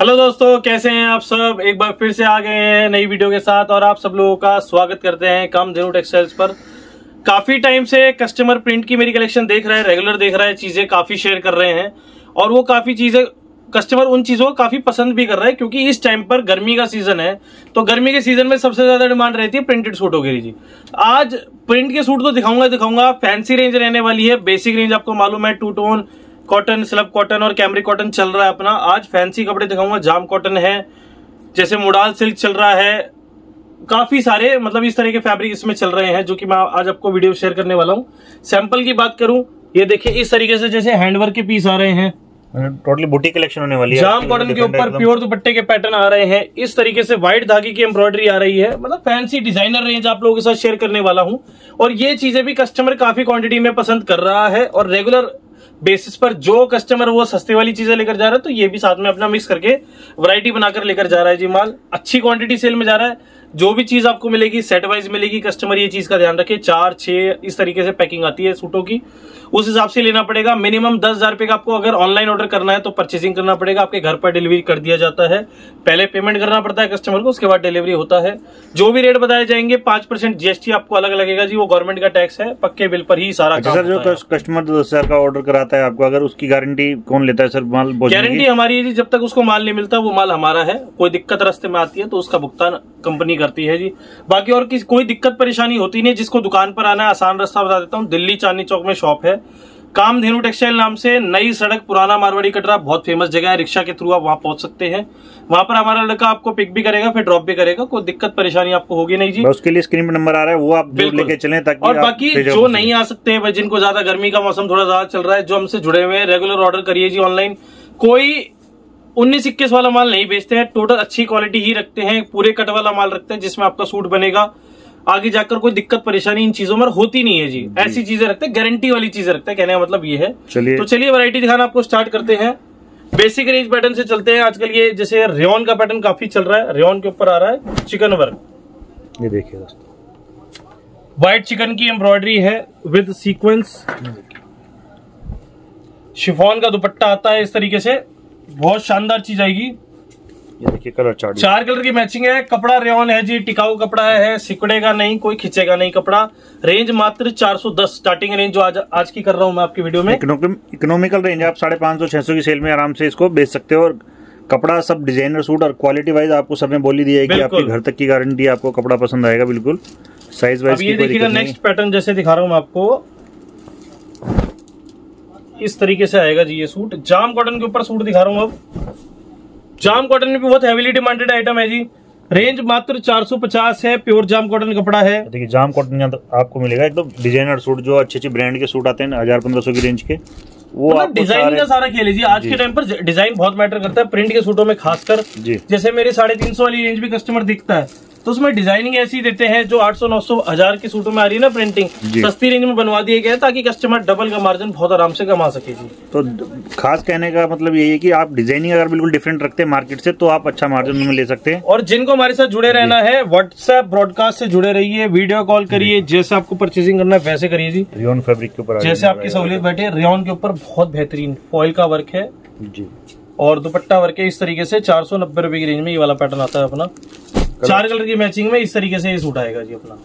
Hello दोस्तों, कैसे हैं आप सब? एक बार फिर से आ गए हैं नई वीडियो के साथ और आप सब लोगों का स्वागत करते हैं काम धेनु टेक्सटाइल्स पर। काफ़ी टाइम से कस्टमर प्रिंट की मेरी कलेक्शन देख रहा है, रेगुलर देख रहा है, चीज़ें काफ़ी शेयर कर रहे हैं और वो काफ़ी चीज़ें, कस्टमर उन चीज़ों को काफ़ी पसंद भी कर रहा है क्योंकि इस टाइम पर गर्मी का सीज़न है तो गर्मी के सीज़न में सबसे ज़्यादा डिमांड रहती है प्रिंटेड सूटों की जी। आज प्रिंट के सूट तो दिखाऊँगा दिखाऊँगा फैंसी रेंज रहने वाली है बेसिक रेंज आपको मालूम है two tone cotton slub cotton और कैमरी कॉटन चल रहा है अपना। आज फैंसी कपड़े दिखाऊँगा जाम कॉटन है जैसे मुडाल सिल्क चल रहा है। काफ़ी सारे मतलब इस तरह के फैब्रिक इसमें चल रहे हैं जो कि मैं आज आपको वीडियो शेयर करने वाला हूँ। सैंपल की बात करूँ ये देखिए इस तरीके से जैसे हैंडवर्क के पीस आ रहे हैं। टोटली बुटी कलेक्शन होने वाली है। जाम कॉटन के ऊपर प्योर दुपट्टे के पैटर्न आ रहे हैं। इस तरीके से व्हाइट धागे की एम्ब्रॉयडरी आ रही है। मतलब फैंसी डिज़ाइनर रेंज आप लोगों के साथ शेयर करने वाला हूँ। और ये चीज़ें भी कस्टमर काफ़ी क्वांटिटी में पसंद कर रहा है। और रेगुलर बेसिस पर जो कस्टमर वो सस्ते वाली चीज़ें लेकर जा रहा है तो ये भी साथ में अपना मिक्स करके वैरायटी बनाकर लेकर जा रहा है जी माल। अच्छी क्वांटिटी सेल में जा रहा है। जो भी चीज़ आपको मिलेगी सेट वाइज मिलेगी कस्टमर ये चीज़ का ध्यान रखे। चार, छह इस तरीके से पैकिंग आती है सूटों की। उस हिसाब से लेना पड़ेगा। मिनिमम दस हज़ार रुपए का आपको अगर ऑनलाइन ऑर्डर करना है तो परचेसिंग करना पड़ेगा। आपके घर पर डिलीवरी कर दिया जाता है। पहले पेमेंट करना पड़ता है कस्टमर को उसके बाद डिलीवरी होता है। जो भी रेट बताए जाएँगे पाँच परसेंट जीएसटी आपको अलग लगेगा। जी वो गवर्नमेंट का टैक्स है। पक्के बिल पर ही सारा अच्छा सर जो कस्टमर दस हज़ार का ऑर्डर कराता है आपको अगर उसकी गारंटी कौन लेता है सर? माल गारंटी हमारी है जी जब तक उसको माल नहीं मिलता वो माल हमारा है। कोई दिक्कत रास्ते में आती है तो उसका भुगतान कंपनी करती है जी। बाकी और किसी कोई दिक्कत परेशानी होती नहीं जिसको दुकान पर आना है आसान रास्ता बता देता हूँ। दिल्ली चांदनी चौक में शॉप है। काम धेनु टेक्सटाइल नाम से नई सड़क पुराना मारवाड़ी कटरा बहुत फ़ेमस जगह है। रिक्शा के थ्रू आप वहाँ पहुँच सकते हैं। वहाँ पर हमारा लड़का आपको पिक भी करेगा फिर ड्रॉप भी करेगा। कोई दिक्कत परेशानी आपको होगी नहीं जी। उसके लिए स्क्रीन पर नंबर आ रहा है वो आप लेके चले ताकि और बाकी जो नहीं आ सकते हैं जिनको ज़्यादा गर्मी का मौसम थोड़ा ज़्यादा चल रहा है जो हमसे जुड़े हुए हैं रेगुलर ऑर्डर करिए जी ऑनलाइन कोई उन्नीस इक्कीस वाला माल नहीं बेचते हैं टोटल अच्छी क्वालिटी ही रखते हैं पूरे कट वाला माल रखते हैं जिसमें आपका सूट बनेगा। आगे जाकर कोई दिक्कत परेशानी इन चीज़ों में होती नहीं है जी, जी। ऐसी चीज़ें रखते हैं गारंटी वाली चीज़ें रखते हैं कहने का मतलब ये है। चलिए। तो चलिए वैरायटी दिखाना आपको स्टार्ट करते हैं। बेसिक रेंज पैटर्न से चलते हैं। आजकल ये जैसे रेन का पैटर्न काफ़ी चल रहा है। रेन के ऊपर आ रहा है चिकन वर्क ये देखिए दोस्तों। व्हाइट चिकन की एम्ब्रॉयडरी है विद सीक्वेंस शिफॉन का दुपट्टा आता है इस तरीके से। बहुत शानदार चीज़ आएगी। ये देखिए कलर चार्ट। चार कलर की मैचिंग है। कपड़ा रेन है जी टिकाऊ कपड़ा है सिकुड़ेगा नहीं कोई खिंचेगा नहीं कपड़ा। रेंज मात्र 410 स्टार्टिंग रेंज जो आज आज की कर रहा हूँ मैं आपकी वीडियो में। इकोनॉमिकल रेंज आप साढ़े पाँच सौ छह सौ की सेल में आराम से इसको बेच सकते हो। और कपड़ा सब डिज़ाइनर सूट और क्वालिटी वाइज आपको सबने बोली दी है कि आपके घर तक की गारंटी आपको कपड़ा पसंद आएगा बिल्कुल। साइज़ वाइज ये देखिएगा नेक्स्ट पैटर्न जैसे दिखा रहा हूँ मैं आपको। इस तरीके से आएगा जी ये सूट जाम कॉटन के ऊपर सूट दिखा रहा हूँ अब। जाम कॉटन में भी बहुत हैवीली डिमांडेड आइटम है जी। रेंज मात्र 450 है प्योर जाम कॉटन कपड़ा है। देखिए जाम कॉटन आपको मिलेगा। एकदम डिज़ाइनर सूट जो अच्छे अच्छे ब्रांड के सूट आते हैं हज़ार पंद्रह सौ की रेंज के वो मतलब डिज़ाइन का सारा खेल लीजिए। आज के टाइम पर डिज़ाइन बहुत मैटर करता है प्रिंट के सूटों में खासकर। जैसे मेरे साढ़े तीन सौ वाली रेंज भी कस्टमर दिखता है। तो उसमें डिज़ाइनिंग ऐसी देते हैं जो 800 900 हज़ार के सूटों में आ रही है ना प्रिंटिंग सस्ती रेंज में बनवा दिए गए ताकि कस्टमर डबल का मार्जिन बहुत आराम से कमा सके जी। तो खास कहने का मतलब यही है कि आप डिज़ाइनिंग अगर बिल्कुल डिफरेंट रखते हैं मार्केट से तो आप अच्छा मार्जिन में ले सकते हैं। और जिनको हमारे साथ जुड़े रहना है व्हाट्सएप ब्रॉडकास्ट से जुड़े रहिए वीडियो कॉल करिए जैसे आपको परचेसिंग करना है वैसे करिए जी। रियोन फेब्रिक के ऊपर जैसे आपकी सहूलियत बैठे रियोन के ऊपर बहुत बेहतरीन फॉइल का वर्क है। जी। और दुपट्टा वर्क है इस तरीके से चार सौ नब्बे रुपए की रेंज में ये वाला पैटर्न आता है अपना। चार कलर की मैचिंग में इस तरीके से ये सूट आएगा जी अपना।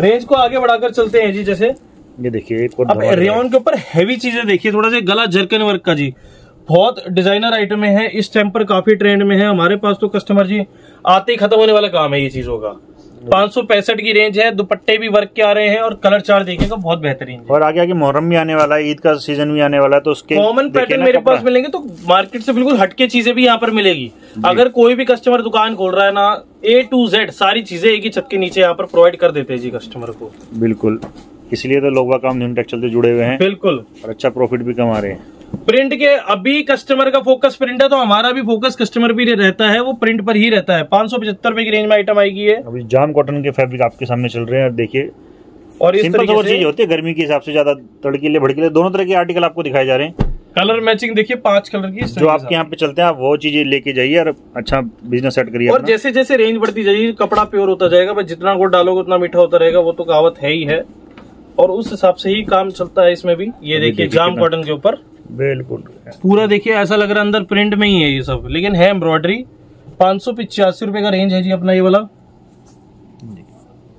रेंज को आगे बढ़ाकर चलते हैं जी जैसे। ये देखिए अब रेन के ऊपर हैवी चीज़ें देखिए थोड़ा सा गला जर्कन वर्क का जी। बहुत डिज़ाइनर आइटम है इस टाइम पर काफ़ी ट्रेंड में है। हमारे पास तो कस्टमर जी आते ही खत्म होने वाला काम है ये चीज़ों का। पाँच सौ पैंसठ की रेंज है दुपट्टे भी वर्क के आ रहे हैं और कलर चार्ट देखेगा बहुत बेहतरीन और आगे आगे मोहर्रम भी आने वाला है ईद का सीज़न भी आने वाला है तो उसके कॉमन पैटर्न मेरे पास मिलेंगे तो मार्केट से बिल्कुल हटके चीज़ें भी यहाँ पर मिलेगी। अगर कोई भी कस्टमर दुकान खोल रहा है ना ए टू जेड सारी चीज़ें एक ही छत के नीचे यहाँ पर प्रोवाइड कर देते हैं जी कस्टमर को। बिल्कुल। इसलिए तो लोग काम टेक्सटाइल से जुड़े हुए हैं। बिल्कुल। और अच्छा प्रॉफिट भी कमा रहे हैं। प्रिंट के अभी कस्टमर का फोकस प्रिंट है तो हमारा भी फोकस कस्टमर भी रहता है वो प्रिंट पर ही रहता है। पाँच सौ पचहत्तर रुपए की रेंज में आइटम आएगी है अभी जाम कॉटन के फैब्रिक आपके सामने चल रहे हैं देखिए। और इस तरह की चीज़ होती है गर्मी के हिसाब से ज़्यादा तड़के लिए भड़के लिए दोनों तरह के आर्टिकल आपको दिखाए जा रहे हैं। कलर मैचिंग देखिए पाँच कलर की जो आपके यहाँ पे चलते हैं आप वो चीज़ें लेके जाइए और अच्छा बिज़नेस सेट करिए और जैसे जैसे रेंज बढ़ती जाएगी कपड़ा प्योर होता जाएगा जितना गुड़ डालोगे उतना मीठा होता रहेगा वो तो कहावत है ही है। और उस हिसाब से ही काम चलता है इसमें भी। ये देखिए जाम कॉटन के ऊपर। बिल्कुल। पूरा देखिए ऐसा लग रहा है अंदर प्रिंट में ही है ये सब। लेकिन है एम्ब्रॉयडरी। पाँच सौ पिचासी रुपए का रेंज है जी अपना ये वाला।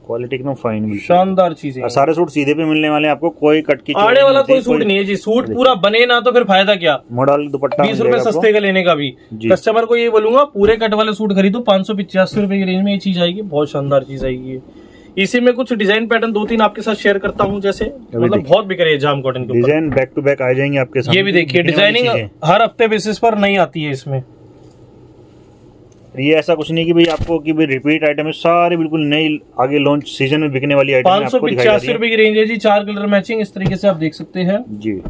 क्वालिटी एकदम फाइन शानदार चीज़ें और सारे सूट सीधे पे मिलने वाले हैं आपको कोई कट की आड़े वाला कोई सूट नहीं है जी। सूट पूरा बने ना तो फिर फ़ायदा क्या? मॉडल दुपट्टा बीस रुपए सस्ते का लेने का भी। कस्टमर को ये बोलूँगा पूरे कट वाले सूट खरीदो पाँच सौ पिचासी रुपए की रेंज में ये चीज़ आएगी बहुत शानदार चीज़ आएगी इसी में कुछ डिज़ाइन पैटर्न दो तीन आपके साथ शेयर करता हूँ जैसे मतलब बहुत बिक रही है जाम कॉटन के डिज़ाइन बैक टू बैक आ जाएँगे आपके सामने। ये भी देखिए डिज़ाइनिंग हर हफ़्ते बेसिस पर नहीं आती है इसमें। ये ऐसा कुछ नहीं कि भाई आपको कि भाई रिपीट आइटम है सारे बिल्कुल नई आगे लॉन्च सीज़न में बिकने वाली आइटम पाँच सौ आपको दिखाई जा पिचासी रुपए की रेंज है जी चार कलर मैचिंग इस तरीके से आप देख सकते है। जी।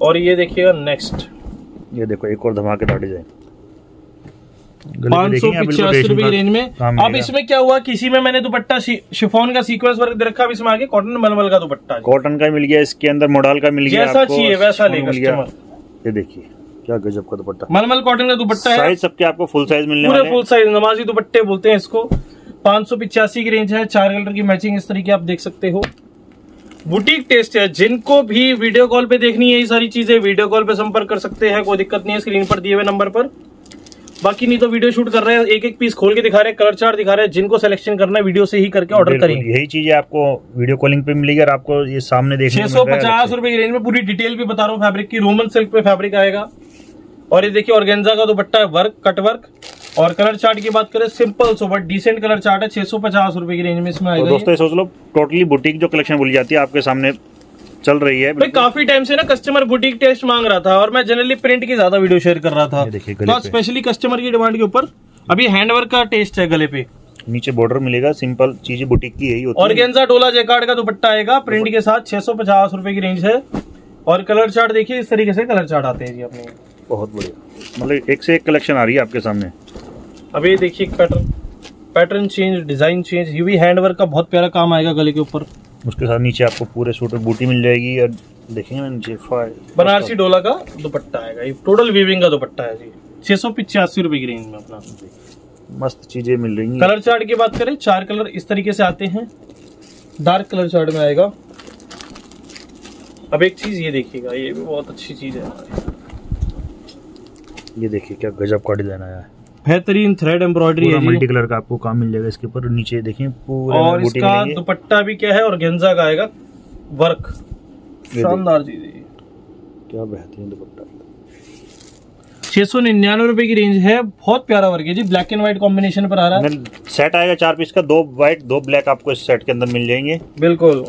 और ये देखिएगा नेक्स्ट ये देखो एक और धमाकेदार डिज़ाइन पाँच सौ पिचासी रुपए की रेंज में। अब इसमें क्या हुआ किसी में मैंने दुपट्टा शिफॉन का सीक्वेंस वर्क दे रखा अब इसमें आगे कॉटन मलमल का दुपट्टा। कॉटन का मिल गया इसके अंदर मॉडल का मिल गया जैसा चाहिए वैसा ले। ये देखिए क्या गजब का दुपट्टा। मलमल कॉटन का दुपट्टा है। साइज़ सबके आपको फुल साइज़ मिलने पूरे फुल साइज़ नमाजी दुपट्टे बोलते हैं इसको। पाँच सौ पिचासी की रेंज है चार कलर की मैचिंग इस तरीके आप देख सकते हो। बुटीक टेस्ट है जिनको भी वीडियो कॉल पे देखनी है ये सारी चीज़ें वीडियो कॉल पे संपर्क कर सकते हैं कोई दिक्कत नहीं है स्क्रीन पर दिए हुए नंबर पर। बाकी नहीं तो वीडियो शूट कर रहे हैं एक एक पीस खोल के दिखा रहे हैं कलर चार्ट दिखा रहे हैं जिनको सिलेक्शन करना है वीडियो से ही करके ऑर्डर करिए यही चीज़ आपको वीडियो कॉलिंग पे मिलेगी और आपको ये सामने देखने छह सौ पचास रुपए की रेंज में पूरी डिटेल भी बता रहा हूँ फैब्रिक की रोमन सिल्क पे फैब्रिक आएगा। और ये देखिए ऑर्गेन्जा का दुपट्टा है वर्क कट वर्क और कलर चार्ट की बात करें simple so but decent colour chart है छह सौ पचास रुपए की रेंज में इसमें तो आएगा दोस्तों सोच लो टोटली बुटीक जो कलेक्शन बोली जाती है आपके सामने चल रही है भाई काफ़ी टाइम से ना कस्टमर बुटीक टेस्ट मांग रहा था और मैं जनरली प्रिंट की ज़्यादा वीडियो शेयर कर रहा था। गले तो स्पेशली कस्टमर की डिमांड के ऊपर अभी हैंडवर्क का टेस्ट है गले पे। नीचे बॉर्डर मिलेगा सिंपल चीज़ें बुटीक की यही होती है। ऑर्गेन्जा डोला जेकार्ड का दुपट्टा आएगा प्रिंट के साथ छह सौ पचास रुपए की रेंज है। और कलर चार्ट देखिए इस तरीके से कलर चार्ट आते हैं जी अपने। बहुत बढ़िया। मतलब एक से एक कलेक्शन आ रही है आपके सामने। अभी ये देखिए pattern pattern change design change ये भी हैंडवर्क का बहुत प्यारा काम आएगा गले के ऊपर। उसके साथ नीचे आपको पूरे सूट में बूटी मिल जाएगी और देखेंगे ना नीचे बनारसी डोला का दुपट्टा आएगा। ये टोटल वीविंग का दुपट्टा है जी। छह सौ पिचासी रुपए की रेंज में अपना। मस्त चीज़ें मिल रही हैं। कलर चार्ट की बात करें चार कलर इस तरीके से आते हैं। डार्क कलर चार्ट में आएगा। अब एक चीज़ ये देखिएगा ये भी बहुत अच्छी चीज़ है। ये देखिए क्या गजब का डिज़ाइन आया है। बेहतरीन थ्रेड एम्ब्रॉयडरी है मल्टी कलर का आपको काम मिल जाएगा इसके ऊपर नीचे देखिए पूरे और इसका दुपट्टा भी क्या है और गेंजा का आएगा? वर्क। शानदार चीज़ है क्या बेहतरीन दुपट्टा। छह सौ निन्यानवे रुपए की रेंज है। बहुत प्यारा वर्क है जी। ब्लैक एंड व्हाइट कॉम्बिनेशन पर आ रहा है। सेट आएगा चार पीस का। दो व्हाइट दो ब्लैक आपको इस सेट के अंदर मिल जाएँगे। बिल्कुल।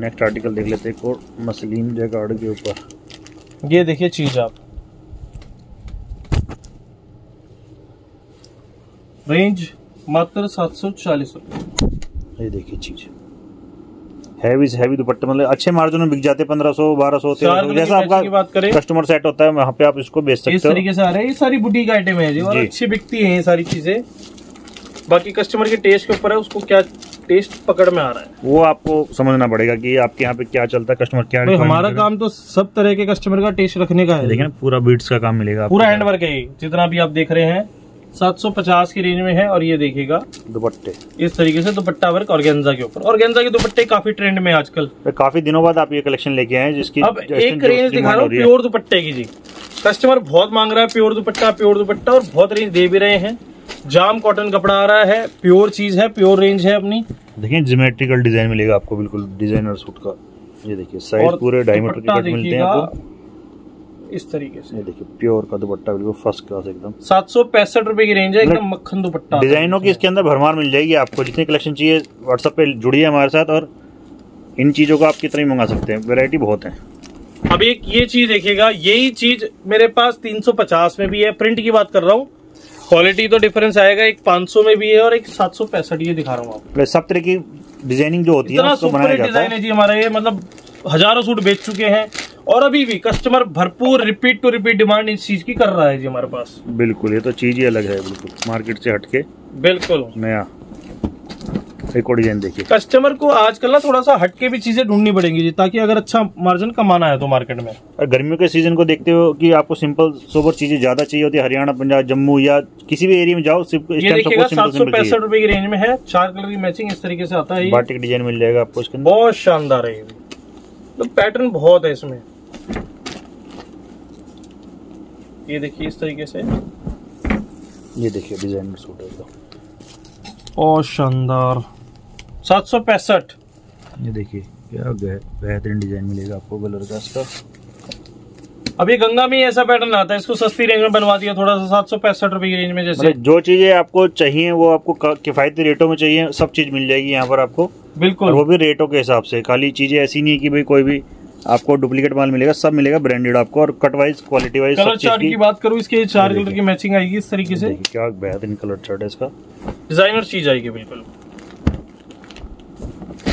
नेक्स्ट आर्टिकल देख लेते हैं मसलिन जैकार्ड के ऊपर। ये देखिए चीज़ आप। रेंज मात्र सात सौ चालीस रुपए ये देखिए चीज़ हैवी से हैवी दुपट्टे मतलब अच्छे मार्जिन में बिक जाते हैं पंद्रह सौ बारह सौ जैसा आपका करें। कस्टमर सेट होता है वहाँ पे आप इसको बेच सकते हो। इस तरीके से आ रहा है ये सारी बुटीक आइटम है जी और अच्छी बिकती है ये सारी चीज़ें। बाकी कस्टमर के टेस्ट के ऊपर है उसको क्या टेस्ट पकड़ में आ रहा है? वो आपको समझना पड़ेगा कि आपके यहाँ पे क्या चलता है कस्टमर क्या हमारा काम तो सब तरह के कस्टमर का टेस्ट रखने का है। देखिए ना पूरा बीट्स का काम मिलेगा पूरा हैंडवर्क है जितना भी आप देख रहे हैं। 750 की रेंज में है और ये देखिएगा। दुपट्टे। इस तरीके से दुपट्टा वर्क ऑर्गेन्जा के ऊपर। ऑर्गेन्जा के दुपट्टे काफ़ी ट्रेंड में आजकल। काफ़ी दिनों बाद आप ये कलेक्शन लेके आए जिसकी अब एक रेंज दिखा रहा हूँ। प्योर दुपट्टे की जी। कस्टमर बहुत मांग रहा है प्योर दुपट्टा प्योर दुपट्टा और बहुत रेंज दे भी रहे हैं। जाम कॉटन कपड़ा आ रहा है प्योर चीज़ है प्योर रेंज है अपनी। देखिए जियोमेट्रिकल डिज़ाइन मिलेगा आपको बिल्कुल डिज़ाइनर सूट का। ये देखिए साइज़ पूरे डायमीटर के कट मिलते हैं आपको। इस तरीके से। ये देखिए प्योर का दुपट्टा बिल्कुल फ़र्स्ट क्लास एकदम। सात सौ पैंसठ रुपए की रेंज है एकदम मक्खन दुपट्टा। डिजाइनों की इसके अंदर भरमार मिल जाएगी आपको जितनी कलेक्शन चाहिए व्हाट्सएप पे जुड़िए हमारे साथ और इन चीज़ों को आप कितना मंगा सकते हैं। वैरायटी बहुत है। अब एक ये चीज़ देखिएगा यही चीज़ मेरे पास 350 में भी है। प्रिंट की बात कर रहा हूँ क्वालिटी तो डिफरेंस आएगा एक 500 में भी है और एक सात सौ पैंसठ ये दिखा रहा हूँ आपको। सब तरह की डिज़ाइनिंग जो होती है डिज़ाइन है जी हमारा ये मतलब हज़ारों सूट बेच चुके हैं। और अभी भी कस्टमर भरपूर रिपीट टू रिपीट डिमांड इस चीज़ की कर रहा है जी हमारे पास। बिल्कुल ये तो चीज़ ही अलग है बिल्कुल। मार्केट से हटके। बिल्कुल। नया। एक और डिज़ाइन देखिए। कस्टमर को आजकल ना थोड़ा सा हटके भी चीज़ें ढूंढनी पड़ेंगी जी ताकि अगर अच्छा मार्जिन कमाना है तो मार्केट में। गर्मियों के सीज़न को देखते हो कि आपको सिंपल सोबर चीज़ें ज़्यादा चाहिए होती है हरियाणा पंजाब जम्मू या किसी भी एरिया में जाओ सात सौ पैंसठ रुपए की रेंज में है चार कलर की मैचिंग इस तरीके से आता है। बाटिक डिज़ाइन मिल जाएगा आपको बहुत शानदार है तो पैटर्न बहुत है इसमें। ये देखिए इस तरीके से। ये देखिए डिज़ाइनर सूट है और शानदार। सात सौ पैंसठ। ये देखिए क्या बेहतरीन डिज़ाइन मिलेगा आपको कलर का इसका। ये गंगा में ऐसा पैटर्न आता है इसको सस्ती रेंज में बनवा दिया थोड़ा सा सात सौ पैंसठ रुपए की रेंज में जैसे। जो चीज़ें आपको चाहिए वो आपको किफायती रेटों में चाहिए सब चीज़ मिल जाएगी यहाँ पर आपको। बिल्कुल। वो भी रेटों के हिसाब से खाली चीज़ें ऐसी नहीं है कि भाई कोई भी आपको डुप्लीकेट माल मिलेगा सब मिलेगा ब्रांडेड आपको और cut wise quality wise colour chart की बात करूँ इसके चार कलर की मैचिंग आएगी इस तरीके से। क्या बेहतरीन कलर चार्ट है इसका। डिज़ाइनर चीज़ आएगी बिल्कुल।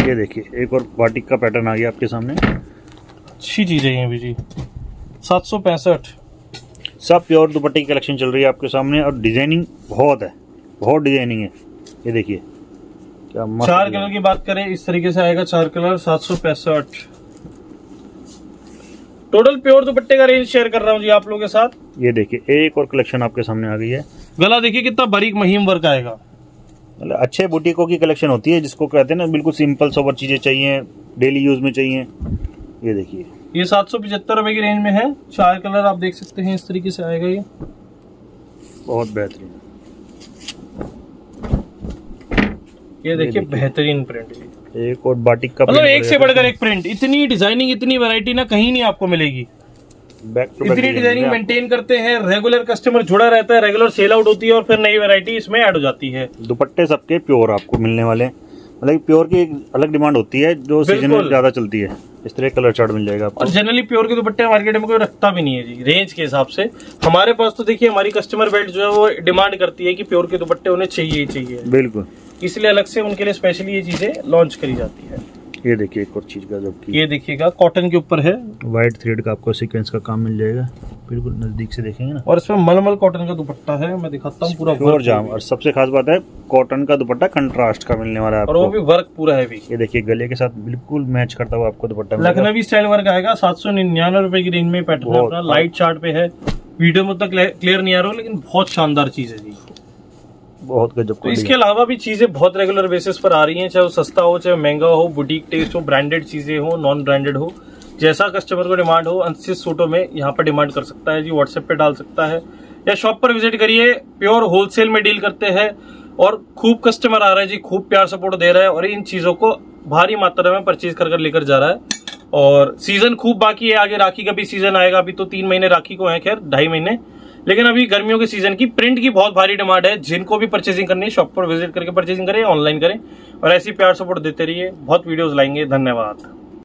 ये देखिए एक और बाटिक का पैटर्न आ गया आपके सामने। अच्छी चीज़ है जी। सात सौ पैंसठ। सब प्योर दुपट्टे की कलेक्शन चल रही है आपके सामने और डिज़ाइनिंग बहुत है बहुत डिज़ाइनिंग है। ये देखिए क्या चार कलर की बात करें इस तरीके से आएगा चार कलर सात सौ पैंसठ। टोटल प्योर दुपट्टे का रेंज शेयर कर रहा हूँ जी आप लोगों के साथ। ये देखिए एक और कलेक्शन आपके सामने आ गई है। गला देखिए कितना बारीक महीम वर्क आएगा। मतलब अच्छे बुटीकों की कलेक्शन होती है जिसको कहते हैं ना बिल्कुल सिंपल सोबर चीज़ें चाहिए डेली यूज़ में चाहिए। ये देखिए। ये सात सौ पिछहत्तर रुपए की रेंज में है। चार कलर आप देख सकते हैं इस तरीके से आएगा ये। बहुत बेहतरीन। ये देखिए बेहतरीन प्रिंट एक और बाटिक का मतलब एक से बढ़कर एक प्रिंट इतनी डिज़ाइनिंग इतनी वैरायटी ना कहीं नहीं आपको मिलेगी। इतनी डिज़ाइनिंग मेंटेन करते हैं रेगुलर कस्टमर जुड़ा रहता है रेगुलर सेल आउट होती है और फिर नई वैरायटी इसमें ऐड हो जाती है। दुपट्टे सबके प्योर आपको मिलने वाले मतलब प्योर की एक अलग डिमांड होती है जो सीज़न में ज़्यादा चलती है। इस तरह कलर चार्ट मिल जाएगा आपको। और जनरली प्योर के दुपट्टे मार्केट में कोई रखता भी नहीं है जी रेंज के हिसाब से। हमारे पास तो देखिए हमारी कस्टमर बेल्ट जो है वो डिमांड करती है कि प्योर के दुपट्टे उन्हें चाहिए ही चाहिए। बिल्कुल। इसलिए अलग से उनके लिए स्पेशली ये चीज़ें लॉन्च करी जाती है। ये देखिए एक और चीज़ का जो ये देखिएगा कॉटन के ऊपर है। व्हाइट थ्रेड का आपको सीक्वेंस का काम मिल जाएगा। बिल्कुल नज़दीक से देखेंगे ना। और इसमें मलमल कॉटन का दुपट्टा है मैं दिखाता हूँ पूरा और जाम। और सबसे खास बात है कॉटन का दुपट्टा कंट्रास्ट का मिलने वाला है और वो भी वर्क पूरा है भी ये देखिए गले के साथ बिल्कुल मैच करता हुआ आपको दुपट्टा लखनवी स्टाइल वर्क आएगा सात सौ निन्यानवे रुपए की रेंज में पैटर्न लाइट चार्ट पे है। वीडियो में तक क्लियर नहीं आ रहा लेकिन बहुत शानदार चीज़ है जी। बहुत गजब तो इसके अलावा भी चीज़ें बहुत रेगुलर बेसिस पर आ रही हैं चाहे वो सस्ता हो चाहे महँगा हो बुटीक टेस्ट हो ब्रांडेड चीज़ें हो नॉन ब्रांडेड हो जैसा कस्टमर को डिमांड हो अंशित सूटों में यहाँ पर डिमांड कर सकता है जी व्हाट्सएप पे डाल सकता है या शॉप पर विज़िट करिए प्योर होलसेल में डील करते हैं और खूब कस्टमर आ रहा है जी खूब प्यार सपोर्ट दे रहा है और इन चीज़ों को भारी मात्रा में परचेज कर कर लेकर जा रहा है और सीज़न खूब बाकी है आगे राखी का भी सीज़न आएगा अभी तो तीन महीने राखी को है खैर ढाई महीने लेकिन अभी गर्मियों के सीज़न की प्रिंट की बहुत भारी डिमांड है। जिनको भी परचेसिंग करनी है शॉप पर विज़िट करके परचेसिंग करें ऑनलाइन करें और ऐसी प्यार सपोर्ट देते रहिए। बहुत वीडियोस लाएँगे। धन्यवाद।